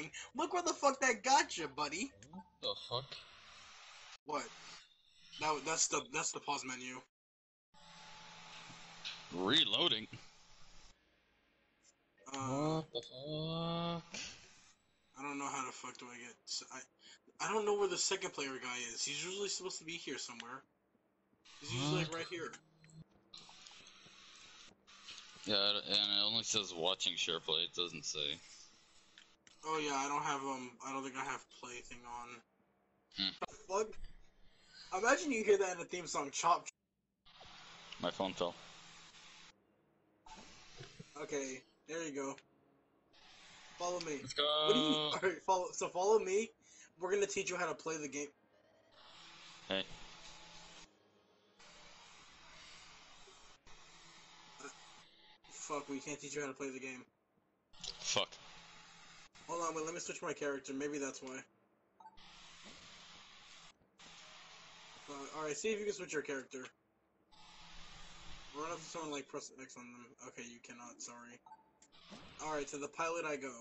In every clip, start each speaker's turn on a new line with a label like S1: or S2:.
S1: fine. Look where the fuck that got you, buddy.
S2: The fuck?
S1: What? That, that's the that's the pause menu.
S2: Reloading.
S1: Uh,
S2: What the fuck?
S1: I don't know how the fuck do I get. I I don't know where the second player guy is. He's usually supposed to be here somewhere. He's usually like right here.
S2: Yeah, and it only says watching SharePlay. It doesn't say.
S1: Oh yeah, I don't have um. I don't think I have plaything on.
S2: Hmm.
S1: The fuck? Imagine you hear that in the theme song. Chop.
S2: My phone fell.
S1: Okay, there you go. Follow me.
S2: Let's
S1: What you?
S2: go.
S1: All right, follow. So follow me. We're gonna teach you how to play the game.
S2: Hey.
S1: Fuck, we can't teach you how to play the game.
S2: Fuck.
S1: Hold on, wait. Let me switch my character. Maybe that's why. Uh, all right, see if you can switch your character. Run up to someone like press X on them. Okay, you cannot. Sorry. All right, to the pilot I go.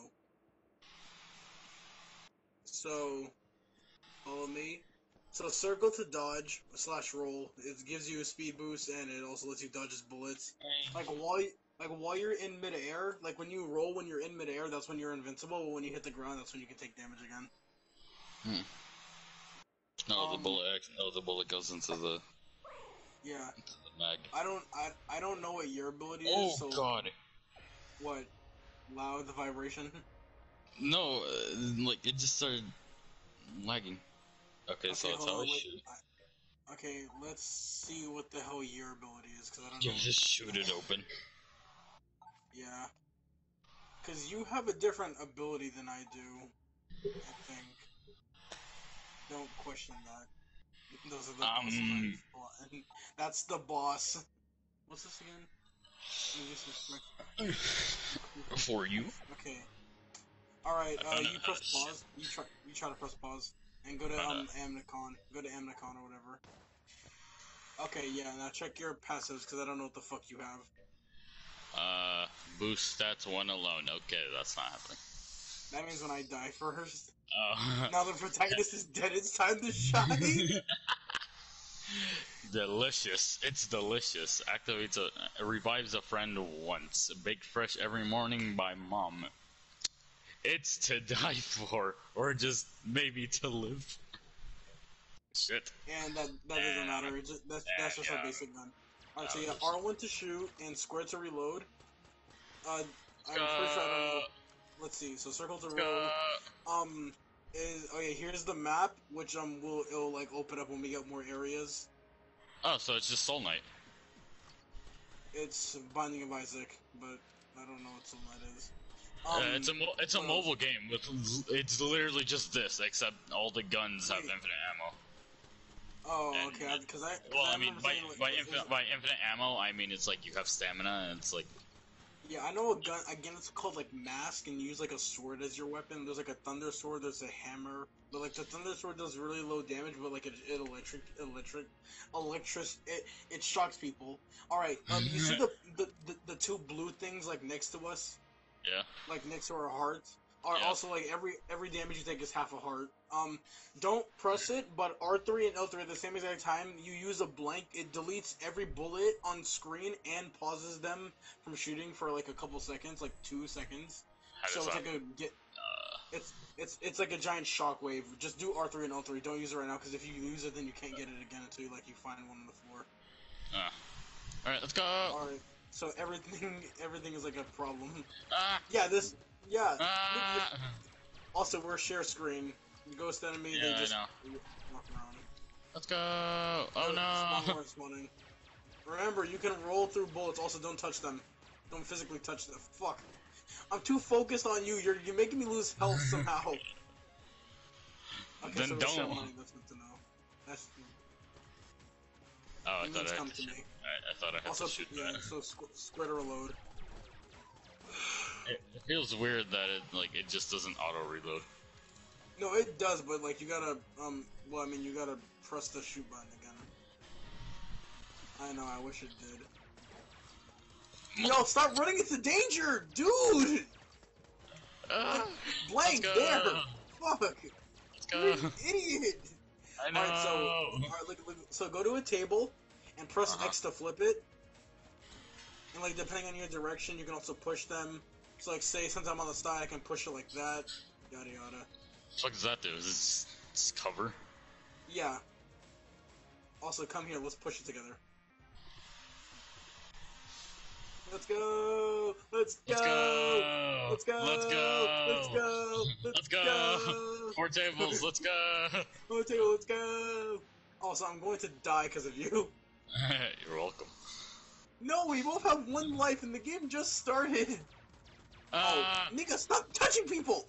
S1: So, follow me. So circle to dodge slash roll. It gives you a speed boost and it also lets you dodge his bullets. Like while you, like while you're in midair, like when you roll when you're in midair, that's when you're invincible. But when you hit the ground, that's when you can take damage again.
S2: No, the
S1: Um,
S2: bullet. Act- oh, the bullet goes into the,
S1: Yeah,
S2: into the mag.
S1: I don't I I don't know what your ability
S2: Oh
S1: is. So
S2: god.
S1: what? Loud the vibration.
S2: No, uh, like it just started lagging. Okay, so it's
S1: hold
S2: how I shoot.
S1: I- okay, let's see what the hell your ability is, because I don't
S2: You
S1: know.
S2: just shoot it open.
S1: Yeah. Because you have a different ability than I do, I think. Don't question that. Those are the
S2: Um.
S1: That's the boss. What's this again? Let me just refresh-
S2: For you.
S1: Okay. Alright, uh, you press
S2: how to shoot.
S1: pause. You try, you try to press pause. And go to um, Amnicon. Go to Amnicon or whatever. Okay, yeah, now check your passives, because I don't know what the fuck you have.
S2: Uh, boost stats one alone. Okay, that's not happening.
S1: That means when I die first.
S2: Oh.
S1: Now the protagonist is dead, it's time to shine!
S2: delicious. It's delicious. Activates a revives a friend once. Baked fresh every morning by mom. It's to die for, or just maybe to live. Shit.
S1: and that that doesn't matter. It's just, that's that's just
S2: Yeah.
S1: a basic gun. Alright, so
S2: Yeah,
S1: yeah, R1 to shoot and square to reload. Uh, I'm pretty sure I don't know. Let's see. So circle to reload. Um, is okay. Here's the map, which um will it'll like open up when we get more areas.
S2: Oh, so it's just Soul Knight.
S1: It's Binding of Isaac, but I don't know what Soul Knight is. Um,
S2: it's a mo- it's a mobile game with it's literally just this, except all the guns have infinite ammo. And-
S1: okay. Because I, 'cause
S2: Well, I mean,
S1: remember
S2: by
S1: like,
S2: by infinite by infinite ammo, I mean it's like you have stamina, and it's like
S1: Yeah, I know a gun. Again, it's called like mask, and you use like a sword as your weapon. There's like a thunder sword. There's a hammer. But like the thunder sword does really low damage, but like it, it electric, electric, electric. It it shocks people. All right, um, you see the, the the the two blue things like next to us,
S2: yeah.
S1: like next to our hearts. Are
S2: Yeah.
S1: also like every every damage you take is half a heart. Um, don't press it, but R three and L three at the same exact time. You use a blank. It deletes every bullet on screen and pauses them from shooting for like a couple seconds, like two seconds.
S2: How
S1: so it's
S2: that?
S1: like a get.
S2: uh,
S1: It's it's it's like a giant shockwave. Just do R three and L three. Don't use it right now because if you use it, then you can't get it again until you, like you find one on the floor.
S2: uh. All right, let's go.
S1: All right. So everything everything is like a problem.
S2: Ah,
S1: Yeah. This. Yeah.
S2: ah.
S1: Also, we're share screen. Ghost enemy.
S2: Yeah,
S1: they
S2: I know.
S1: walk around.
S2: Let's go. Oh no.
S1: spawning. Remember, you can roll through bullets. Also, don't touch them. Don't physically touch them. Fuck. I'm too focused on you. You're you're making me lose health somehow. Okay,
S2: Then
S1: so
S2: don't.
S1: money. That's good to know. That's
S2: Oh, I thought I
S1: come
S2: to
S1: to me.
S2: I, I thought I had
S1: Also,
S2: to shoot
S1: yeah.
S2: that.
S1: So squ- square to reload.
S2: It, it feels weird that it like it just doesn't auto reload.
S1: No, it does, but like you gotta um. Well, I mean, you gotta press the shoot button again. I know. I wish it did. Yo, stop running into danger, dude!
S2: Uh,
S1: Blank there. Fuck.
S2: Let's go.
S1: Idiot.
S2: I know.
S1: Alright, so alright, look, look, so go to a table and press
S2: Uh-huh.
S1: X to flip it. And like depending on your direction, you can also push them. So like say since I'm on the side, I can push it like that. Yada yada.
S2: What does that do? Is this cover?
S1: Yeah. Also, come here. Let's push it together. Let's go. Let's go.
S2: Let's go.
S1: Let's go.
S2: Let's go.
S1: Let's go.
S2: Let's go. Four tables. Let's go.
S1: Let's go. Let's go. Also, I'm going to die because of you.
S2: You're welcome.
S1: No, we both have one life and the game just started. Oh,
S2: Uh,
S1: Nika, stop touching people!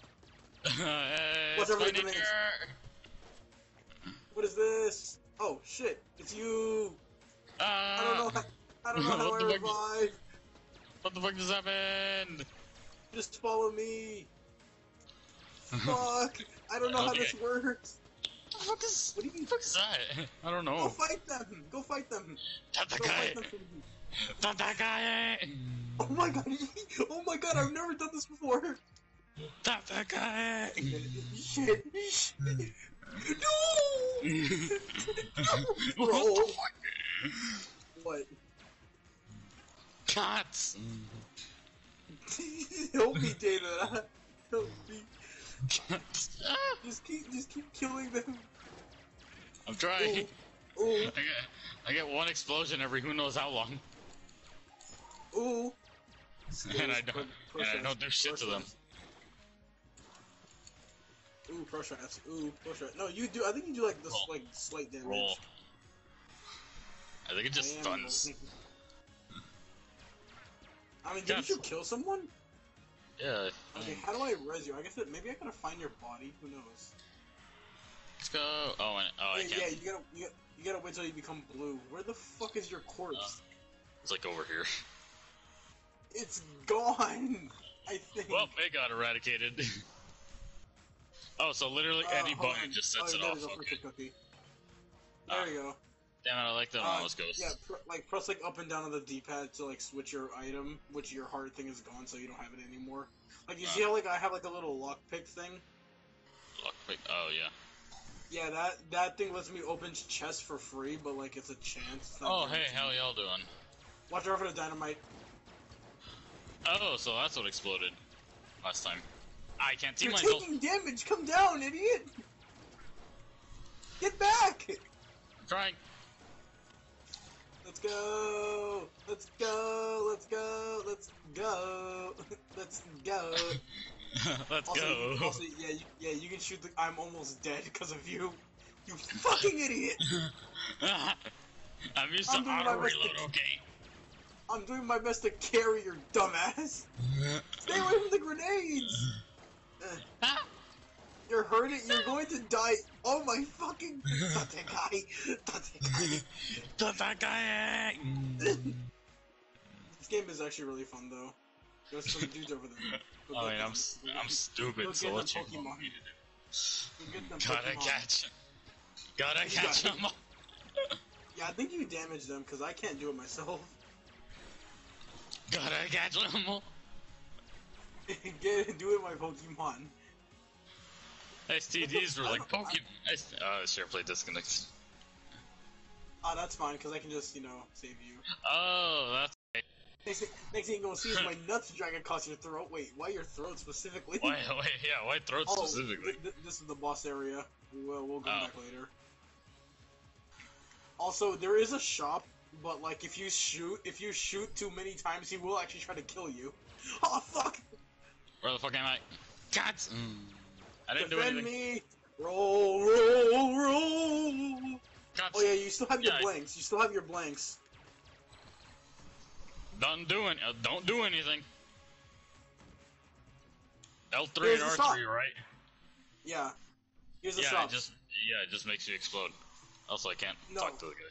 S2: Hey,
S1: What's
S2: it's
S1: over
S2: my
S1: the minutes?
S2: nigger.
S1: What is this? Oh shit, it's you.
S2: Uh,
S1: I don't know. How, I don't know how
S2: What
S1: I
S2: the fuck? What the fuck just happened?
S1: Just follow me. Fuck. I don't know how this works.
S2: What the fuck is,
S1: What do you mean?
S2: the fuck is that? I don't
S1: Go
S2: know.
S1: fight them. Go fight them. Go fight
S2: Tatakae!
S1: them.
S2: Tatakae!
S1: Oh my god. Oh my god, I've never done this before.
S2: Tatakae!
S1: Shit. Shit. No!
S2: what
S1: Bro. What?
S2: Cats!
S1: Help me, Dana. Help me.
S2: Cats!
S1: Just keep, just keep killing them.
S2: I'm trying.
S1: Ooh, ooh,
S2: I get, I get one explosion every who knows how long.
S1: ooh.
S2: And I don't, and I don't do shit to them.
S1: Ooh, pressure F. Ooh, pressure. No, you do. I think you do like this,
S2: Roll.
S1: like slight damage.
S2: Roll. I think it just
S1: I
S2: stuns.
S1: I mean, didn't
S2: Yes.
S1: you kill someone?
S2: Yeah.
S1: Okay, how do I res you? I guess it, maybe I gotta find your body. Who knows?
S2: Let's go. Oh, and, oh, I
S1: yeah,
S2: can't.
S1: yeah, you gotta, you gotta, you gotta wait till you become blue. Where the fuck is your corpse?
S2: Uh, it's like over here.
S1: It's gone. I think.
S2: Well, it got eradicated. oh, so literally
S1: Uh,
S2: any button
S1: on.
S2: just sets
S1: oh,
S2: it off. Okay.
S1: cookie. There
S2: Ah.
S1: we go.
S2: Damn it, I like
S1: Uh,
S2: on those ghosts.
S1: Yeah, pr- like press like up and down on the D-pad to like switch your item, which your heart thing is gone, so you don't have it anymore. Like you
S2: Uh.
S1: see how like I have like a little lockpick thing.
S2: Lockpick. Oh, yeah.
S1: Yeah, that that thing lets me open chests for free, but like it's a chance. it's
S2: Oh, hey, how y'all doing?
S1: Watch out for the dynamite.
S2: Oh, so that's what exploded last time. I can't see
S1: You're
S2: myself.
S1: taking damage. Come down, idiot. Get back.
S2: I'm trying.
S1: Let's go. Let's go. Let's go. Let's go. Let's go.
S2: Let's
S1: Also,
S2: go.
S1: you- also, yeah, you, yeah, you can shoot the. I'm almost dead because of you. You fucking idiot!
S2: I'm used
S1: I'm
S2: to
S1: doing my
S2: auto
S1: best to-
S2: okay?
S1: I'm doing my best to carry your dumbass. Stay away from the grenades. You're hurting. You're going to die. Oh my fucking Tate guy. Tate guy.
S2: Tatakae!
S1: This game is actually really fun though. There's some dudes over there. Oh, go
S2: I
S1: get
S2: mean,
S1: them.
S2: I'm, I'm stupid,
S1: go
S2: so what
S1: them
S2: you want me to do?
S1: go
S2: Gotta
S1: Pokemon.
S2: catch him. Gotta
S1: You
S2: catch
S1: got
S2: him.
S1: Yeah, I think you damage them because I can't do it myself.
S2: Gotta catch him.
S1: get do it, my Pokemon.
S2: STDs were
S1: I
S2: like
S1: I-
S2: Pokemon. S- Uh, SharePlay disconnected.
S1: oh, that's fine because I can just you know save you.
S2: Oh, that's
S1: Next thing, next thing you're gonna see is my nuts drag across your throat. Wait, why your throat specifically?
S2: why. Wait, yeah, why throat
S1: Oh,
S2: specifically?
S1: th- th- this is the boss area. We'll, we'll go
S2: Oh.
S1: back later. Also, there is a shop, but like if you shoot, if you shoot too many times, he will actually try to kill you. Oh fuck!
S2: Where the fuck am I? Cats. Mm. I didn't do
S1: Defend
S2: anything.
S1: me! Roll, roll, roll!
S2: Cats.
S1: Oh yeah, you still have your
S2: Yeah,
S1: blanks. You still have your blanks.
S2: Don't do it. Uh, don't do anything. L3
S1: Here's
S2: and R3,
S1: shot.
S2: right?
S1: Yeah. Here's the
S2: yeah, it just yeah, it just makes you explode. Also, I can't
S1: No.
S2: talk to the guy.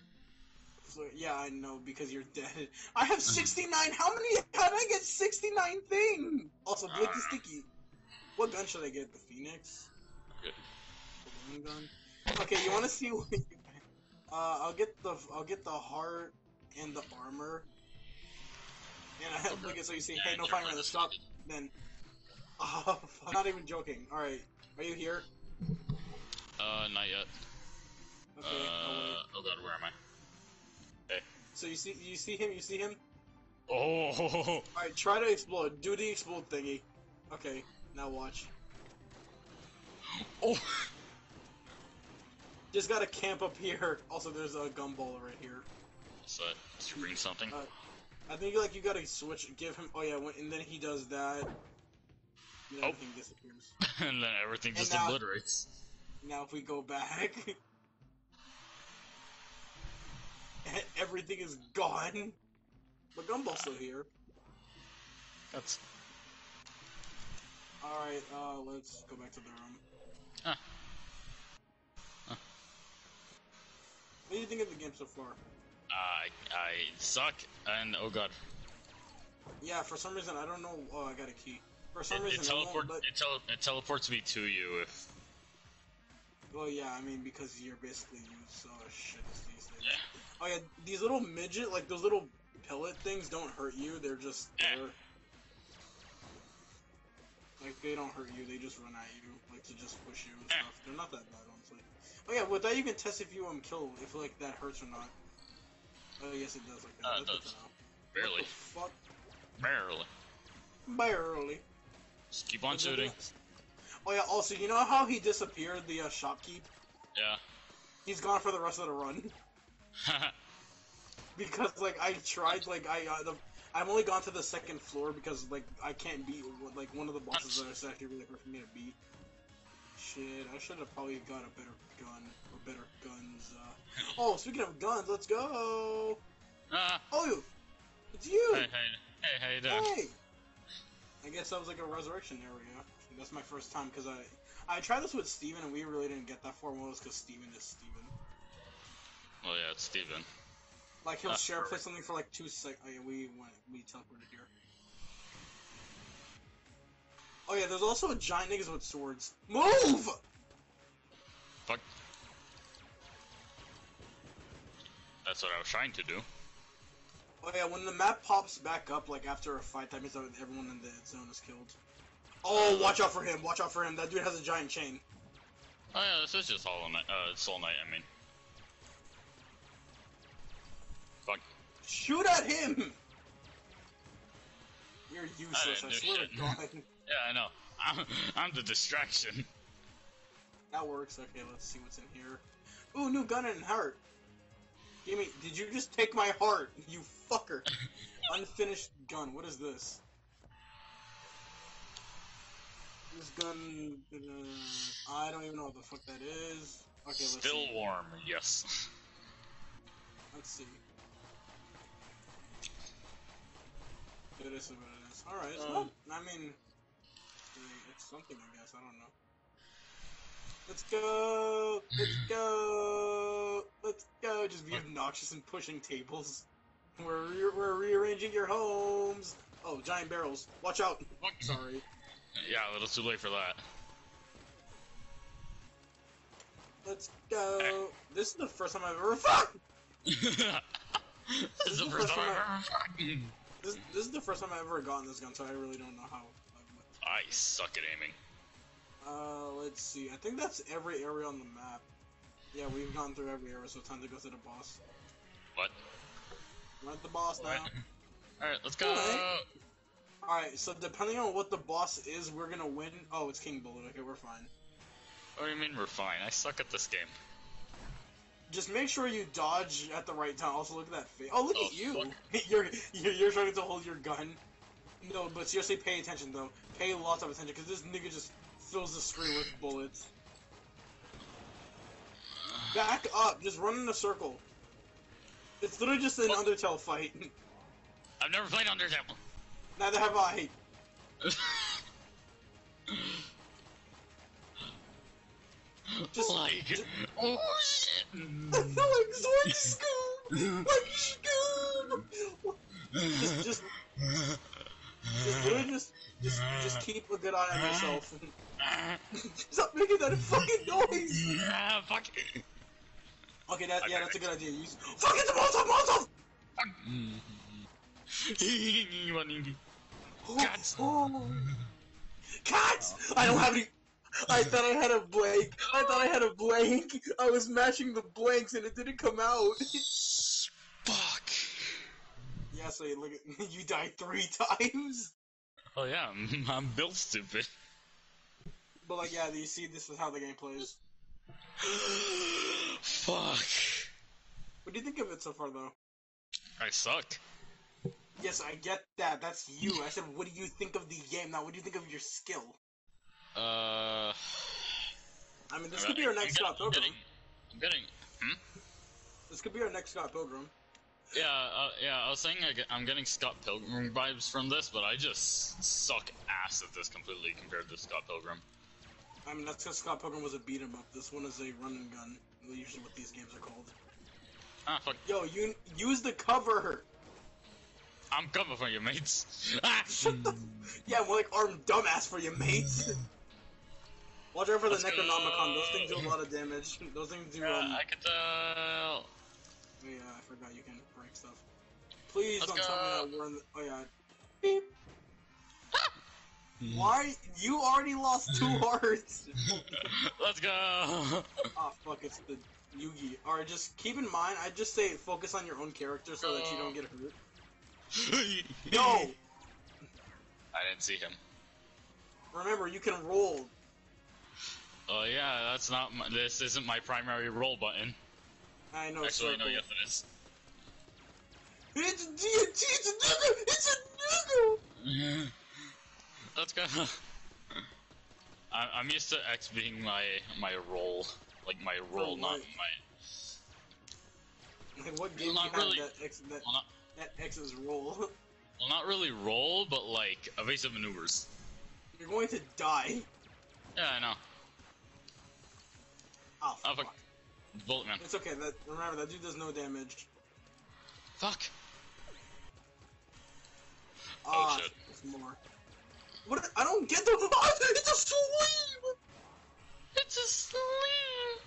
S1: Yeah, I know because you're dead. I have 69. How many? How did I get 69 things? Also, is
S2: Ah.
S1: sticky. What gun should I get? The Phoenix?
S2: Good.
S1: Balloon gun. Okay, you want to see? What, uh, I'll get the I'll get the heart and the armor. And I have
S2: Okay.
S1: look at so you say,
S2: Yeah,
S1: hey, no
S2: right.
S1: the stop. Then Oh, I'm not even joking. All right, are you here?
S2: Uh, not yet.
S1: Okay.
S2: Uh, oh god, where am I?
S1: So you see, you see him, you see him.
S2: Oh,
S1: All right, try to explode. Do the explode thingy. Okay, now watch.
S2: oh,
S1: Just gotta camp up here. Also, there's a gumball right here.
S2: so screen something.
S1: Uh, I think like you gotta switch, give him. Oh yeah, when, and then he does that. Then
S2: Oh.
S1: everything disappears.
S2: and then everything
S1: and
S2: just
S1: now-
S2: obliterates.
S1: Now if we go back, everything is gone. But gumball's still here.
S2: That's
S1: All right, uh, let's go back to the room.
S2: Huh. Huh.
S1: What do you think of the game so far?
S2: I I suck and oh god.
S1: Yeah, for some reason I don't know. Oh, I got a key. For some
S2: It,
S1: reason
S2: it,
S1: it won't
S2: teleport,
S1: let-
S2: it, tele, it teleports me to you if
S1: Well, yeah, I mean because you're basically used so shit as these things.
S2: yeah.
S1: Oh yeah, these little midget, like those little pellet things, don't hurt you. They're just
S2: Eh.
S1: there. Like they don't hurt you. They just run at you, like to just push you and
S2: Eh.
S1: stuff. They're not that bad, honestly. Oh yeah, with that you can test if you um kill if like that hurts or not. Oh yes, it does. Like that.
S2: Uh, it does. Barely.
S1: Fuck?
S2: Barely.
S1: Barely.
S2: Just keep on shooting.
S1: Oh yeah. Also, you know how he disappeared? The uh, shopkeep.
S2: Yeah.
S1: He's gone for the rest of the run. because like I tried like I uh, the, I've only gone to the second floor because like I can't beat like one of the bosses that is actually really hard for me to beat. Shit, I should have probably got a better gun or better guns. Uh... Oh, speaking of guns, let's go.
S2: ah,
S1: Oh, it's you.
S2: hey, hey, hey, how you doing?
S1: Hey. I guess that was like a resurrection area. That's my first time because I I tried this with Steven and we really didn't get that far well because Steven is Steven.
S2: Well, yeah, it's Steven.
S1: Like he'll
S2: Ah,
S1: share play something for like two sec. Oh yeah, we went we teleported here. Oh yeah, there's also a giant niggas with swords. Move!
S2: Fuck. That's what I was trying to do.
S1: Oh yeah, when the map pops back up, like after a fight, that means that everyone in the zone is killed. Oh, watch out for him! Watch out for him! That dude has a giant chain.
S2: Oh yeah, this is just Hollow Knight. Uh, Soul Knight, I mean.
S1: Shoot at him! You're useless. I,
S2: didn't
S1: swear to God.
S2: Yeah, I know. I'm, I'm the distraction.
S1: That works. Okay, let's see what's in here. Ooh, new gun and heart. Give me. Did you just take my heart, you fucker? Unfinished gun. What is this? This gun. Uh, I don't even know what the fuck that is. Okay, let's
S2: Still
S1: see.
S2: warm, yes.
S1: Let's see. It is what it is. Alright, it's
S2: Um.
S1: not. I mean, it's something, I guess. I don't know. Let's go! Let's go! Let's go! Just be obnoxious and pushing tables. We're, re- we're rearranging your homes! Oh, giant barrels. Watch out! Sorry.
S2: Yeah, a little too late for that.
S1: Let's go! This is the first time I've ever. Fuck!
S2: this is the
S1: the
S2: first
S1: first
S2: time
S1: one
S2: I've ever fucking.
S1: This, this is the first time I've ever gotten this gun, so I really don't know how.
S2: I suck at aiming.
S1: Uh, let's see. I think that's every area on the map. Yeah, we've gone through every area, so time to go to the boss.
S2: What?
S1: We're at the boss now.
S2: Alright. Alright, let's go!
S1: Alright. Alright, so depending on what the boss is, we're gonna win. Oh, it's King Bullet. Okay, we're fine.
S2: What do you mean we're fine? I suck at this game.
S1: Just make sure you dodge at the right time. Also, look at that face. Oh, look
S2: Oh,
S1: at you! you're, you're you're trying to hold your gun. No, but seriously, pay attention though. Pay lots of attention, because this nigga just fills the screen with bullets. Back up! Just run in a circle. It's literally just an
S2: What?
S1: Undertale fight.
S2: I've never played Undertale.
S1: Neither have I. Just-
S2: like, oh shit!
S1: like Zork Scoob! Like Scoob! Just, just, just, just, just, just keep a good eye on yourself. Stop making that fucking noise!
S2: Ah, fuck.
S1: Okay, that, yeah, that's a good idea. Use, fucking the Molotov, Molotov!
S2: Fuck.
S1: Oh,
S2: Guts.
S1: oh. Cats! I don't have any. I thought I had a blank. I thought I had a blank. I was mashing the blanks and it didn't come out.
S2: Fuck.
S1: yeah, so you look at you died three times.
S2: Oh yeah, I'm, I'm built stupid.
S1: But like, yeah, you see, this is how the game plays.
S2: Fuck.
S1: What do you think of it so far, though?
S2: I suck.
S1: Yes, I get that. That's you. I said, what do you think of the game? Now, what do you think of your skill?
S2: Uh.
S1: I mean, this
S2: I'm
S1: could be our next
S2: getting-
S1: Scott Pilgrim.
S2: I'm getting. I'm getting
S1: This could be our next Scott Pilgrim.
S2: yeah, uh, yeah. I was saying I get, I'm getting Scott Pilgrim vibes from this, but I just suck ass at this completely compared to Scott Pilgrim.
S1: I mean, that's because Scott Pilgrim was a beat 'em up. This one is a run and gun. Usually, what these games are called.
S2: Ah, fuck.
S1: Yo, you use the cover.
S2: I'm coming for you, mates. Ah!
S1: yeah, we're like armed dumbass for you, mates. Watch out for the
S2: Let's go.
S1: Necronomicon. Those things do a lot of damage. Those things do.
S2: Yeah,
S1: Um,
S2: I could tell.
S1: Yeah, I forgot you can break stuff. Please
S2: Let's
S1: don't tell me that we're in the. Oh yeah. Beep. Why? You already lost two hearts.
S2: Let's go.
S1: oh fuck! It's the Yugi. Alright, just keep in mind. I just say focus on your own character so that you don't get hurt. no!
S2: I didn't see him.
S1: remember you can roll.
S2: Oh yeah, that's not. My, this isn't my primary roll button.
S1: I know.
S2: Actually,
S1: circle.
S2: no, yes it is.
S1: It's a DNT. It's a nigga. It's a nigga.
S2: Let's go. I, I'm used to X being my my roll, like my oh, roll,
S1: For
S2: not my.
S1: Like what game
S2: Not
S1: do you have
S2: really.
S1: that X that,
S2: Well, not,
S1: that X's roll?
S2: well, not really roll, but like evasive maneuvers.
S1: You're going to die.
S2: Yeah, I know.
S1: Oh,
S2: Oh,
S1: fuck.
S2: Bullet man.
S1: It's okay. That remember that dude does no damage.
S2: Fuck.
S1: Ah,
S2: shit.
S1: It's more. What? I don't get the. Oh, it's a sleeve.
S2: It's a sleeve.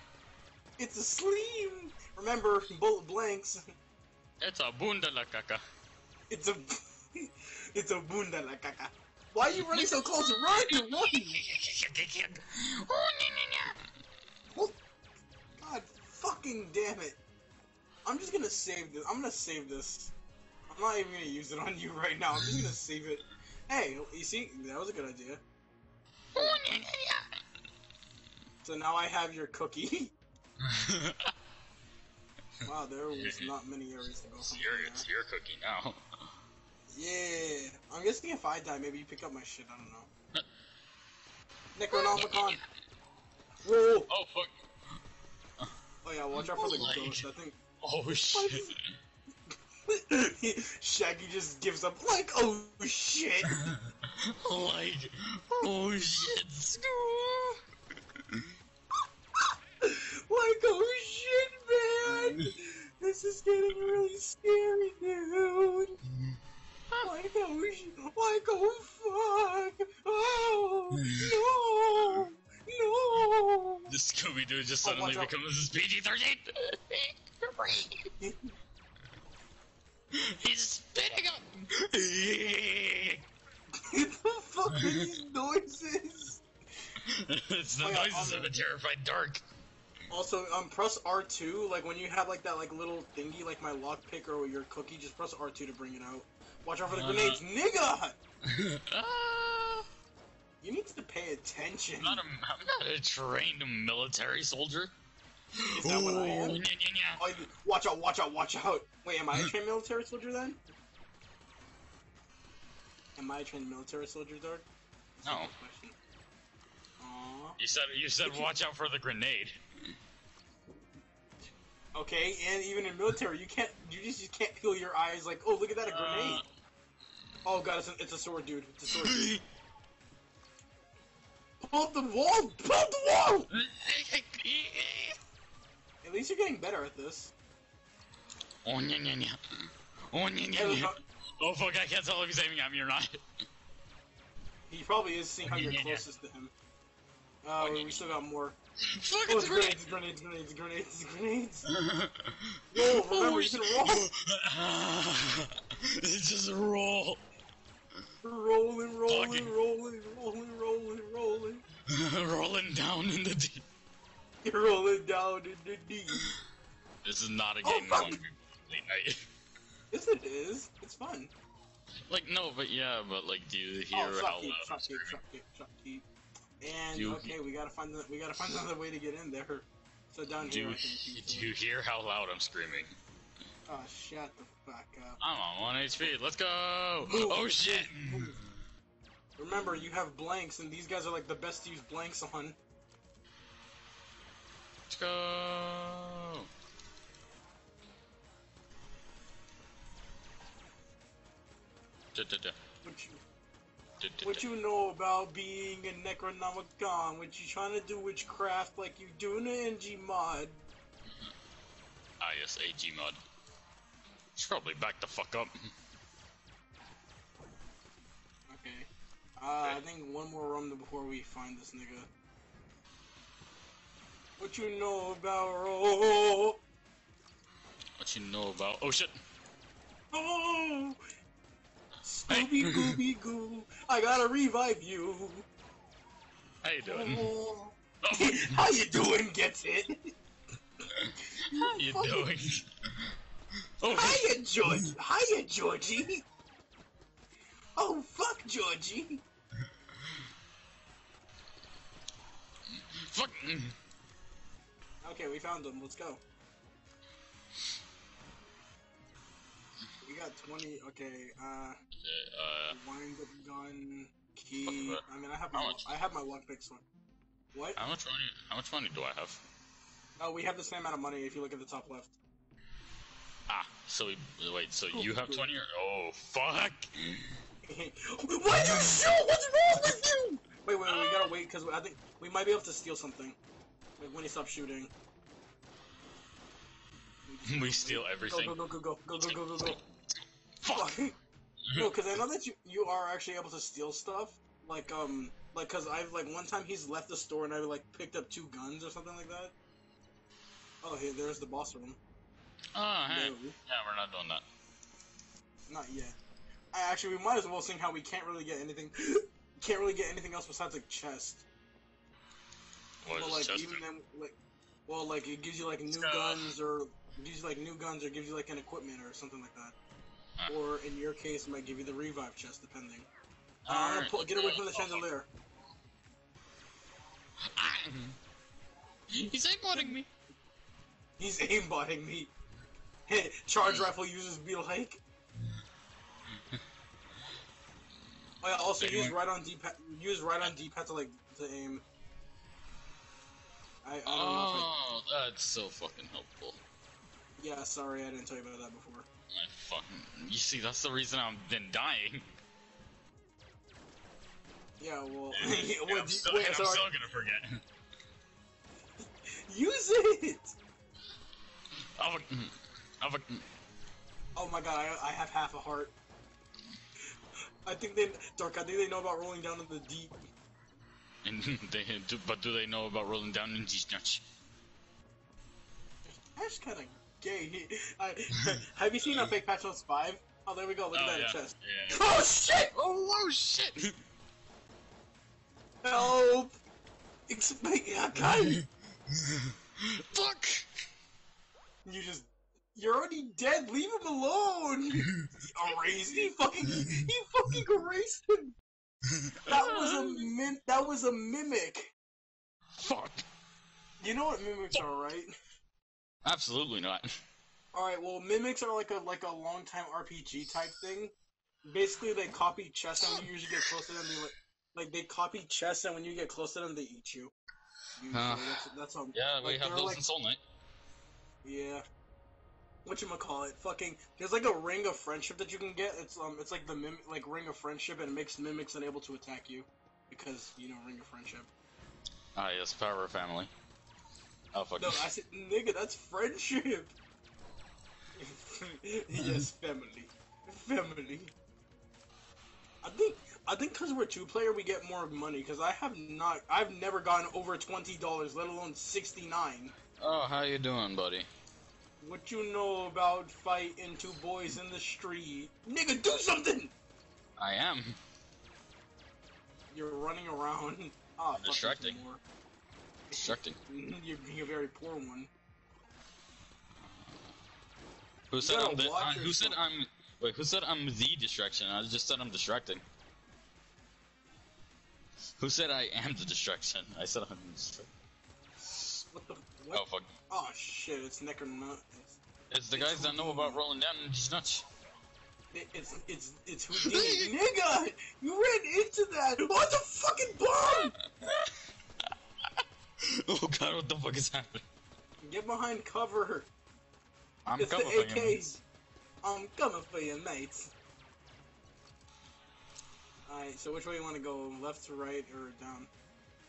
S1: It's a sleeve. Remember, bullet blanks.
S2: It's a bunda la caca.
S1: It's a. it's a bunda la caca. Why are you running so close? Run! Run! Fucking damn it. I'm just gonna save this. I'm gonna save this. I'm not even gonna use it on you right now. I'm just gonna save it. Hey, you see, that was a good idea. So now I have your cookie. wow, there was not many areas to go
S2: it's your, it's your cookie now.
S1: Yeah, I'm guessing if I die, maybe you pick up my shit. I don't know. Necronomicon. Whoa!
S2: Oh fuck.
S1: Oh yeah, watch out for the
S2: Like-
S1: ghost. I think
S2: Oh shit.
S1: Shaggy just gives up. Like, oh shit!
S2: like, oh shit.
S1: like, oh shit, man! This is getting really scary, dude. Like, oh shit! Like, oh fuck! Oh no! No!
S2: The Scooby Doo just
S1: Oh,
S2: suddenly
S1: out.
S2: becomes PG 13. He's spitting up.
S1: What the fuck are these noises?
S2: it's the
S1: Oh, yeah,
S2: noises of
S1: the-
S2: a terrified dark.
S1: Also, um, press R2, like when you have like that like little thingy, like my lockpick or your cookie, just press R2 to bring it out. Watch out for the
S2: Uh.
S1: grenades, nigga!
S2: ah,
S1: To pay attention.
S2: I'm, not a, I'm not a trained military soldier.
S1: Is that what I am?
S2: nya, nya, nya.
S1: Oh, watch out, watch out, watch out! Wait, am I a trained military soldier then? Am I a trained military soldier, Dark?
S2: No. You said you said watch out for the grenade.
S1: Okay, and even in military, you can't, you just, you can't peel your eyes like, oh, look at that, a grenade.
S2: Uh,
S1: Oh god, it's a, it's a sword, dude. It's a sword, dude. Pull the wall! Pull the wall! At least you're getting better at this.
S2: oh nya, nya, nya. Oh nya, nya,
S1: Hey,
S2: nya. Oh fuck! I can't tell if he's aiming at me or not.
S1: He probably is seeing how you're
S2: Yeah, yeah, yeah.
S1: closest to him. Uh,
S2: Oh,
S1: we still got more.
S2: Fuck!
S1: Oh,
S2: It's
S1: it's
S2: a grenade.
S1: grenades, grenades, grenades, grenades, grenades. Yo, remember, you can roll.
S2: it's just a roll.
S1: Rolling, rolling,
S2: Fucking-
S1: rolling, rolling, rolling.
S2: Rolling down in the deep.
S1: You're rolling down in the deep.
S2: This is not a
S1: Oh,
S2: game
S1: fuck.
S2: I want to be playing late night.
S1: Yes, it is. It's fun.
S2: Like no, but yeah, but like, do you hear
S1: oh,
S2: how loud
S1: you,
S2: screaming?
S1: fuck you, fuck you. And
S2: Do you-
S1: okay, we gotta find the, we gotta find another way to get in there. So down
S2: Do
S1: here,
S2: you, do you hear how loud I'm screaming?
S1: Oh, shut the fuck up.
S2: I'm on one HP. Let's go!
S1: Move,
S2: Oh shit!
S1: move. Remember, you have blanks, and these guys are like the best to use blanks on.
S2: Let's go! Da, da, da,
S1: What you, what you know about being a Necronomicon? What you trying to do witchcraft like you do in the NG mod?
S2: Ah yes, AG mod. Should probably back the fuck up.
S1: Okay. Uh, I think one more rum before we find this nigga. What you know about roll?
S2: What you know about? Oh shit!
S1: Oh! Scooby Gooby Goo, I gotta revive you.
S2: How you doing?
S1: Oh, How you doing? Gets it?
S2: how you doing? Oh,
S1: Hiya, Georgie. Hiya, Georgie. Oh, fuck, Georgie.
S2: fuck!
S1: Okay, we found him. Let's go. We got 20. Okay, uh,
S2: Uh,
S1: wind up gun, key. I mean, I have my? I have my lockpicks. one. What?
S2: how much money? How much money do I have?
S1: Oh, we have the same amount of money if you look at the top left.
S2: Ah, so we, wait, so you have 20 or? Oh, fuck!
S1: Why'd you shoot? What's wrong with you? Wait, wait, wait, we gotta wait because I think we might be able to steal something. Like when he stops shooting.
S2: We steal everything.
S1: Go, go, go, go, go, go, go, go, go, go.
S2: Fuck!
S1: Fuck. no, because I know that you you are actually able to steal stuff. Like um, like because I've like one time he's left the store and I like picked up two guns or something like that. Oh, here, there's the boss room.
S2: Oh, hey.
S1: No,
S2: Yeah, we're not doing that.
S1: not yet. I, actually, we might as well sing how we can't really get anything. can't really get anything else besides like chest.
S2: What
S1: Well, like
S2: chest?
S1: even then, like, well, like it gives you like new guns or gives you like new guns or gives you like an equipment or something like that.
S2: Huh.
S1: Or in your case, it might give you the revive chest, depending. Uh, pull, get away from the chandelier.
S2: Ah. He's aimbotting me.
S1: He's aimbotting me. Charge hmm. rifle uses beetle hike. Oh, yeah, also use right on D pad. Use right on D pad to like to aim. I, I don't know. If I,
S2: Oh, that's so fucking helpful.
S1: yeah, sorry, I didn't tell you about that before.
S2: I fucking. You see, that's the reason I've been dying.
S1: Yeah, well,
S2: And
S1: what,
S2: I'm still,
S1: wait,
S2: I'm
S1: sorry.
S2: still gonna forget.
S1: use it.
S2: I'll fuck- I'll
S1: Oh my god, I, I have half a heart. I think they, Dark, I think they know about rolling down in the deep.
S2: And they do, but do they know about rolling down in these nuts?
S1: That's kind of gay. I, have you seen a fake Patch Notes 5? Oh, there we go, look at
S2: Oh,
S1: that
S2: yeah.
S1: chest.
S2: Yeah.
S1: Oh shit!
S2: Oh, oh shit!
S1: Help! Explain, guy!
S2: Fuck!
S1: You just, you're already dead, leave him alone! Erased, he fucking, he fucking erased him! That was a mim, that was a mimic!
S2: Fuck!
S1: You know what mimics are, right?
S2: Absolutely not.
S1: All right. Well, mimics are like a like a long time RPG type thing. Basically, they copy chests, and when you usually get close to them, they like, like they copy chests, and when you get close to them, they eat you. Usually,
S2: Ah.
S1: that's that's all.
S2: Yeah, we have those
S1: like-
S2: in Soul Knight.
S1: Yeah. What you call it? Fucking. There's like a ring of friendship that you can get. It's um, it's like the mim like ring of friendship, and it makes mimics unable to attack you because you know ring of friendship.
S2: Ah, yes, Power of Family. Oh, fuck.
S1: No, I said, nigga, that's friendship. yes, family, family. I think I think because we're two player, we get more money. Because I have not, I've never gotten over twenty dollars, let alone sixty nine.
S2: Oh, how you doing, buddy?
S1: What you know about fighting two boys in the street? Nigga, do something!
S2: I am.
S1: You're running around. Ah, fuck,
S2: Distracting. Distracting.
S1: You're being a very poor one.
S2: Who said I'm the?
S1: watch
S2: Uh, who said. I'm? Wait, who said I'm the distraction? I just said I'm distracting. Who said I am the distraction? I said I'm the distraction.
S1: What the? What?
S2: Oh fuck!
S1: Oh shit! It's Necronut. It's
S2: It's the guys that know about rolling down and just nuts.
S1: it, it's it's it's Houdini. Nigga, you ran into that. What the fucking bomb?
S2: oh god, what the fuck is happening?
S1: Get behind cover.
S2: I'm
S1: it's the
S2: coming for you.
S1: AKs. I'm coming for you, mates. Alright, so which way you want to go? Left to right or down?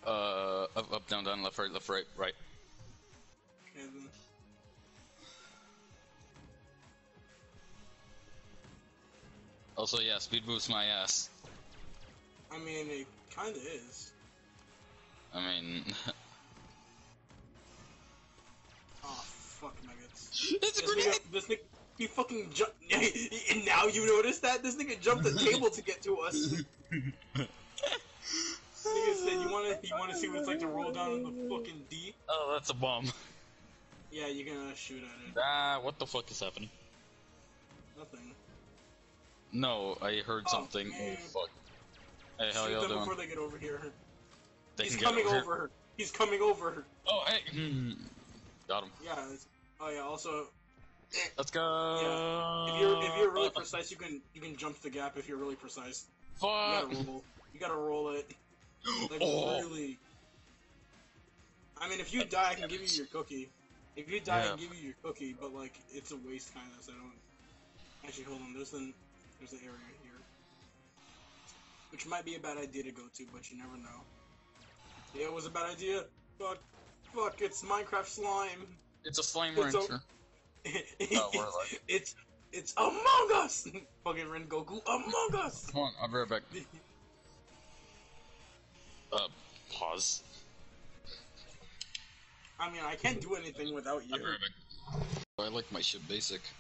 S2: Uh, up, up, down, down, left, right, left, right, right.
S1: Okay.
S2: Also, yeah, speed boosts my ass.
S1: I mean, it kinda is.
S2: I mean,
S1: Oh, fuck nuggets.
S2: it's a grenade.
S1: this nigga, he fucking jumped. and now you notice that? This nigga jumped the table to get to us. This nigga said, you wanna, you wanna see what it's like to roll down on the fucking D?
S2: Oh, that's a bomb.
S1: Yeah, you can uh, shoot at it.
S2: Ah, what the fuck is happening?
S1: Nothing.
S2: No, I heard
S1: Oh,
S2: something.
S1: man.
S2: Oh fuck. Hey, how
S1: shoot
S2: y'all
S1: them
S2: doing?
S1: before they get over here.
S2: They
S1: He's coming
S2: over.
S1: over. He's coming over.
S2: Oh, hey. Hmm. Got him.
S1: Yeah. it's- Oh yeah. Also,
S2: Let's go.
S1: if you're if you're really precise, you can you can jump the gap. If you're really precise,
S2: Fuck.
S1: you gotta roll. You gotta roll it. Like
S2: oh.
S1: really. I mean, if you die, I can give you your cookie. If you die, I give you your cookie, but like it's a waste kind of. So I don't. Actually, hold on. There's an there's an area here, which might be a bad idea to go to, but you never know. Yeah, it was a bad idea. Fuck, fuck! It's Minecraft slime.
S2: It's a flame
S1: It's a- it's,
S2: Oh, we're like-
S1: it's it's Among Us. Fucking Ren Goku Among Us.
S2: Come on, I'll be right back. Uh, pause.
S1: I mean, I can't do anything without you.
S2: I'll be right back. I like my shit basic.